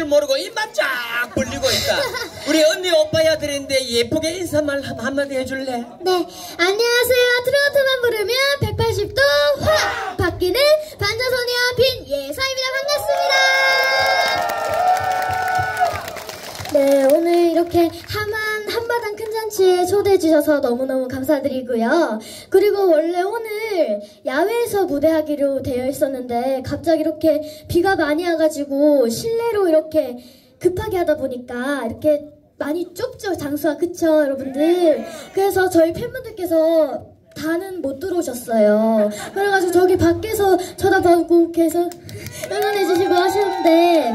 줄 모르고 입만 쫙 벌리고 있다. 우리 언니 오빠야들인데 예쁘게 인사말 한마디 해줄래? 네, 안녕하세요. 트로트만 부르면 180도 확 바뀌는 반전소녀 빈 예사입니다. 반갑습니다. 네, 오늘 한마당 큰 잔치에 초대해 주셔서 너무너무 감사드리고요. 그리고 원래 오늘 야외에서 무대하기로 되어 있었는데 갑자기 이렇게 비가 많이 와가지고 실내로 이렇게 급하게 하다 보니까 이렇게 많이 좁죠 장수가. 그쵸 여러분들? 그래서 저희 팬분들께서 다는 못 들어오셨어요. 그래가지고 저기 밖에서 쳐다보고 계속 응원해 주시고 하시는데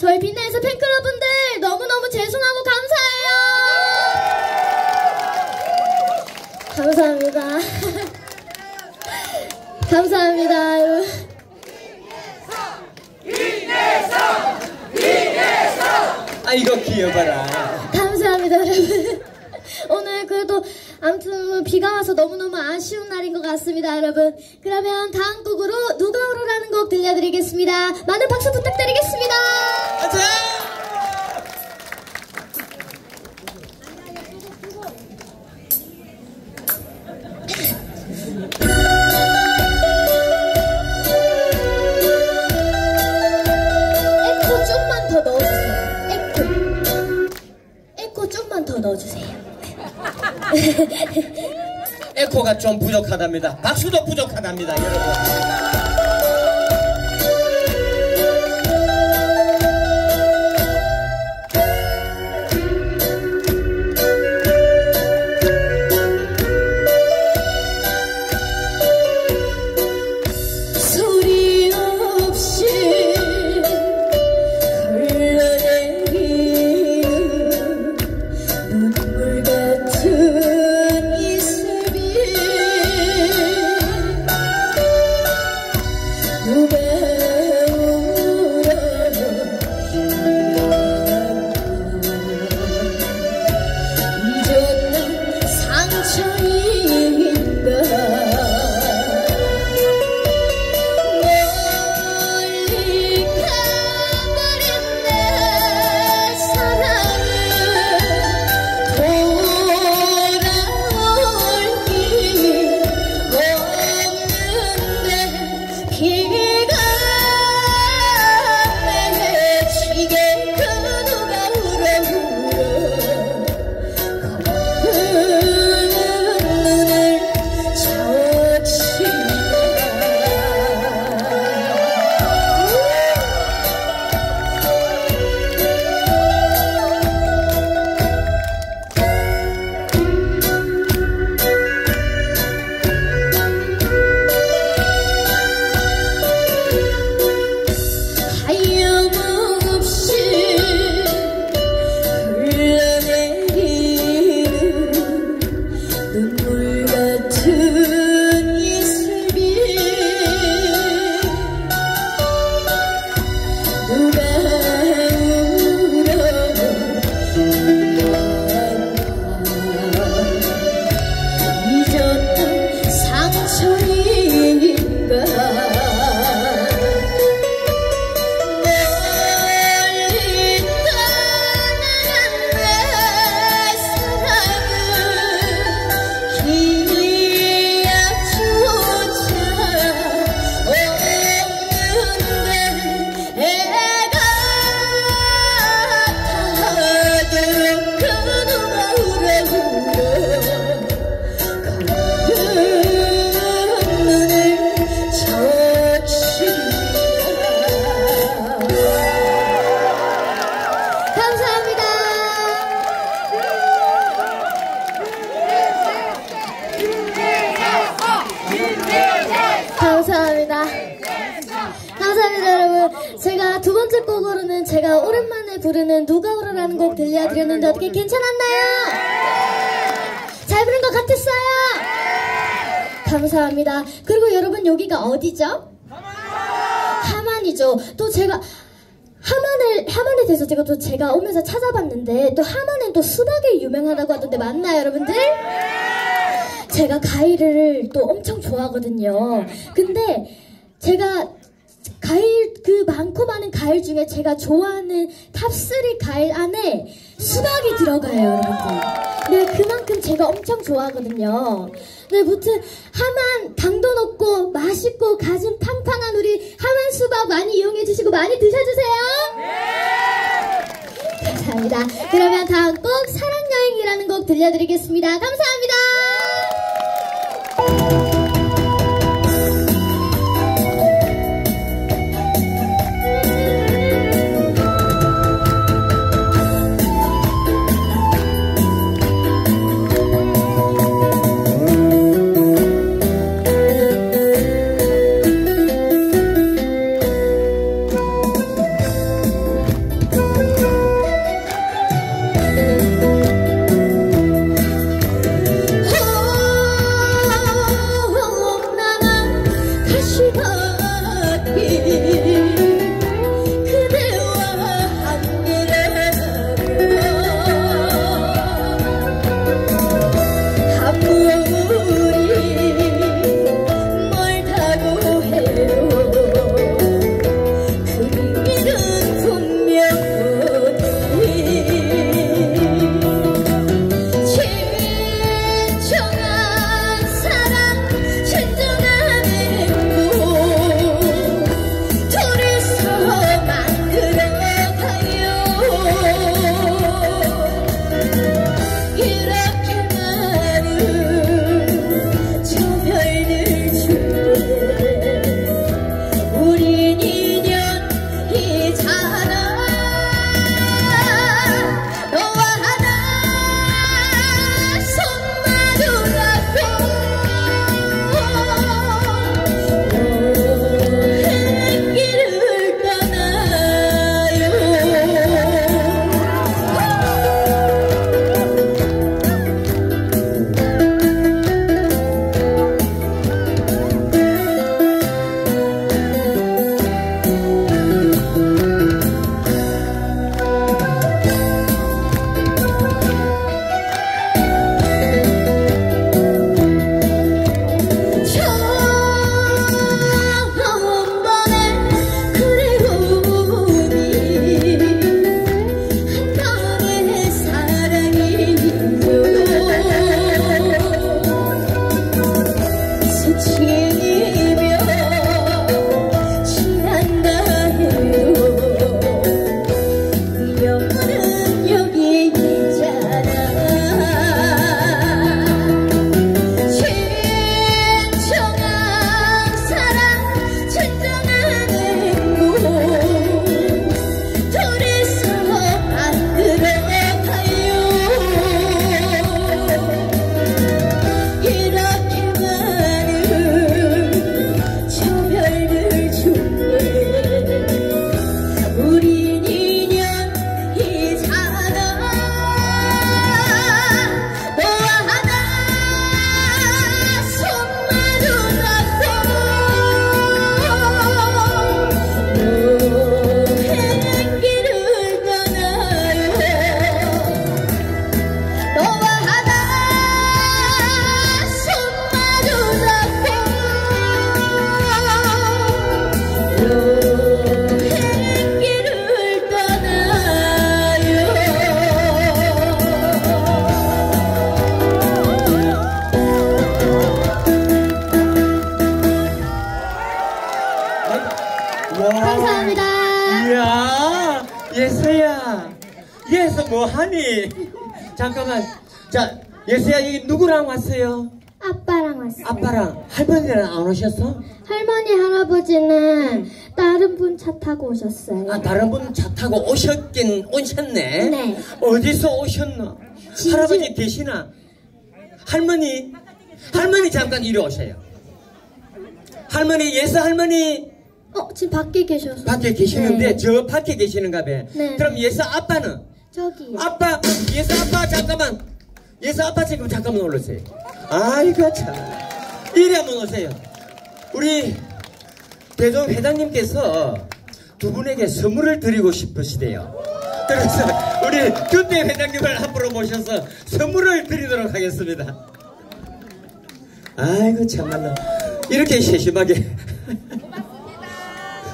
저희 빛나에서 팬클럽분들 너무너무 죄송하고 감사해요 감사합니다 감사합니다 여러분 아이고 귀여워라. 감사합니다, 여러분. 오늘 그래도 아무튼 비가 와서 너무너무 아쉬운 날인 것 같습니다, 여러분. 그러면 다음 곡으로 누가 오르라는 곡 들려드리겠습니다. 많은 박수 부탁드리겠습니다. 에코 에코가 좀 부족하답니다. 박수도 부족하답니다, 여러분. 감사합니다. 그리고 여러분 여기가 어디죠? 함안이죠. 또 제가 함안을 함안에 대해서 제가 또 제가 오면서 찾아봤는데 또 함안은 또 수박이 유명하다고 하던데 맞나요, 여러분들? 제가 과일을 또 엄청 좋아하거든요. 근데 제가 과일 그 많고 많은 과일 중에 제가 좋아하는 top3 과일 안에 수박이 들어가요, 여러분들. 네, 그만큼 제가 엄청 좋아하거든요. 네, 무튼 하만 당도 높고 맛있고 가슴 팡팡한 우리 하만 수박 많이 이용해 주시고 많이 드셔주세요. 감사합니다. 그러면 다음 곡 사랑여행이라는 곡 들려드리겠습니다. 감사합니다. 뭐하니? 잠깐만. 자, 예서야, 여기 누구랑 왔어요? 아빠랑 왔어요. 아빠랑 할머니랑 안 오셨어? 할머니 할아버지는 다른 분 차 타고 오셨어요. 아, 다른 분 차 타고 오셨긴 오셨네. 네. 어디서 오셨노? 진주. 할아버지 계시나? 할머니? 할머니 잠깐 이리 오세요. 할머니, 예서 할머니 어 지금 밖에 계셔서. 밖에 계시는데 네. 저 밖에 계시는가 봐. 네. 그럼 예서 아빠는? 저기요. 아빠, 예서 아빠 잠깐만. 예서 아빠 지금 잠깐만 올라오세요. 아이고 참. 이리 한번 오세요. 우리 대동 회장님께서 두 분에게 선물을 드리고 싶으시대요. 그래서 우리 그때 회장님을 앞으로 모셔서 선물을 드리도록 하겠습니다. 아이고 참말로 이렇게 세심하게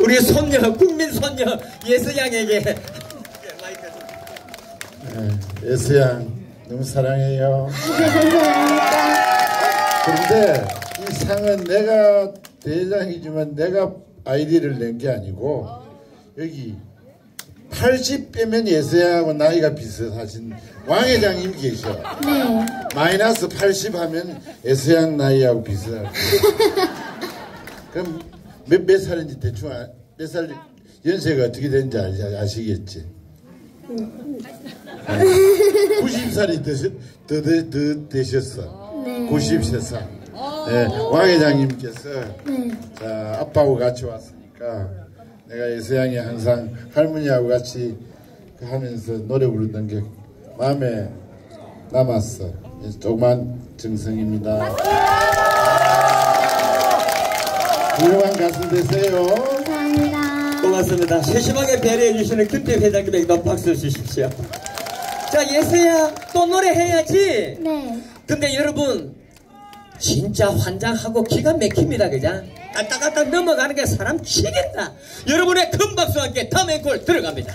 우리 손녀 국민 손녀 예수양에게 네, 예수양 너무 사랑해요. 그런데 이 상은 내가 대장이지만 내가 아이디를 낸 게 아니고 여기 80 빼면 예수양하고 나이가 비슷하신 왕 회장님 계셔. 네. 마이너스 80 하면 예수양 나이하고 거예요. 그럼 몇, 몇 살인지 대충 아, 몇 살 연세가 어떻게 되는지 아시, 아시겠지? 90살이 되셨, 더, 더, 더 되셨어. 네. 93살. 네, 왕 회장님께서 네. 자, 아빠하고 같이 왔으니까 내가 예수양이 항상 할머니하고 같이 하면서 노래 부르던 게 마음에 남았어. 조그만 정성입니다. 훌륭한 가수 되세요. 감사합니다. 고맙습니다. 세심하게 배려해 주시는 김태 회장님에게 박수 주십시오. 자 예수야 또 노래해야지. 네. 근데 여러분 진짜 환장하고 기가 막힙니다 그죠? 깔딱깔딱 넘어가는 게 사람 치겠다 여러분의 큰 박수와 함께 다음 앵콜 들어갑니다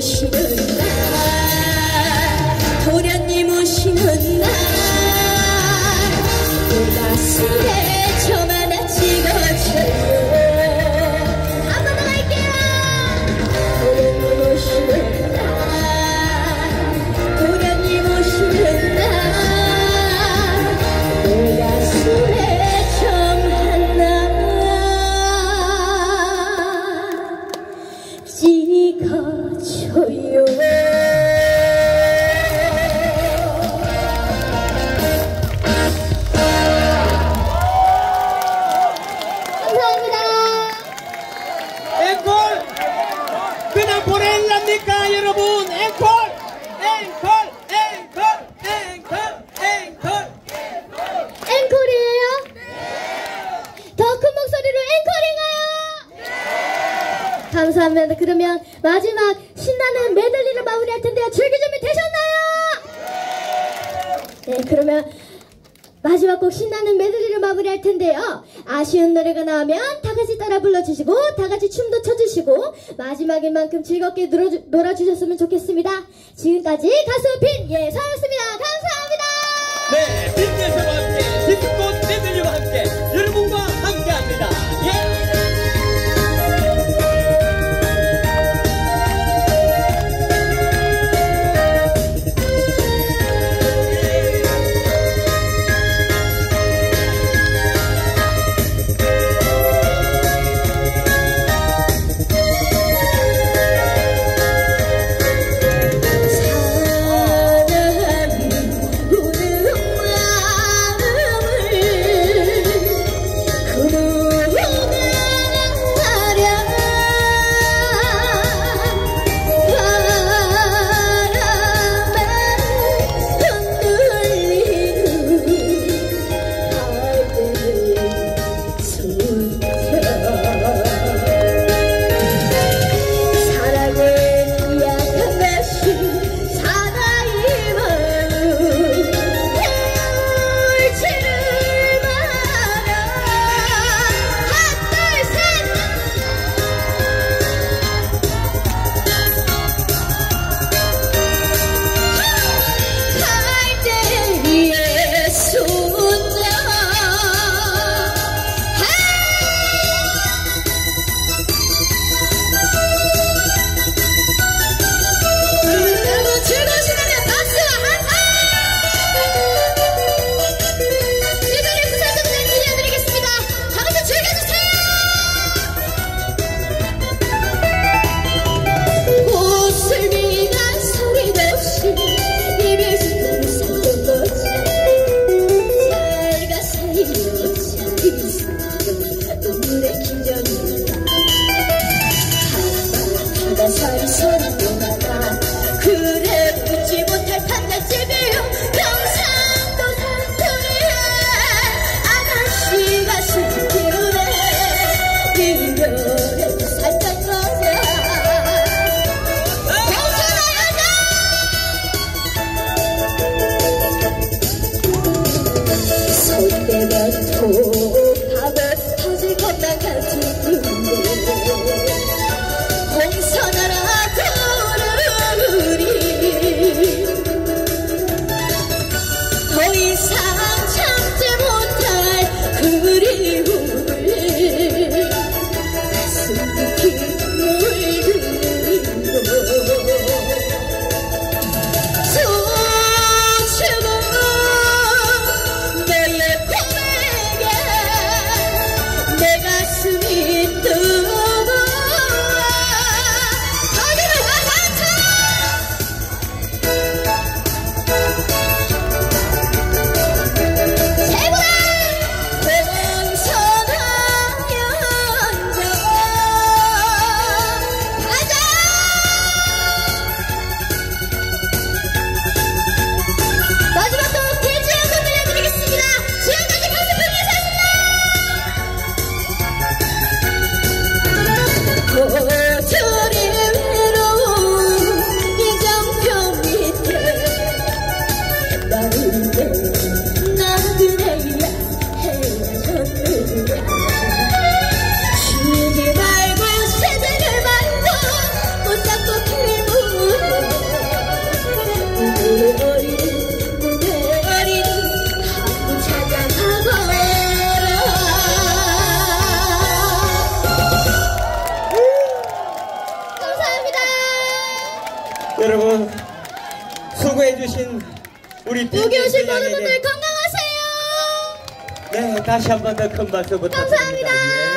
도 감사합니다. 앵콜! 그냥 보낼랍니까 여러분? 앵콜! 앵콜! 앵콜! 앵콜! 앵콜! 앵콜이에요? 네. 더큰 목소리로 앵콜인가요? 네. 감사합니다. 그러면 마지막 신나는 메들리를 마무리할 텐데요. 즐기 준비 되셨나요? 네, 그러면 마지막 곡 신나는 메들리를 마무리할 텐데요. 아쉬운 노래가 나오면 다 같이 따라 불러주시고 다 같이 춤도 춰주시고 마지막인 만큼 즐겁게 놀아주, 놀아주셨으면 좋겠습니다. 지금까지 가수 핀 예서였습니다. 감사합니다. 네. 다시 한 번 더 큰 박수 부탁드립니다. 감사합니다. 예.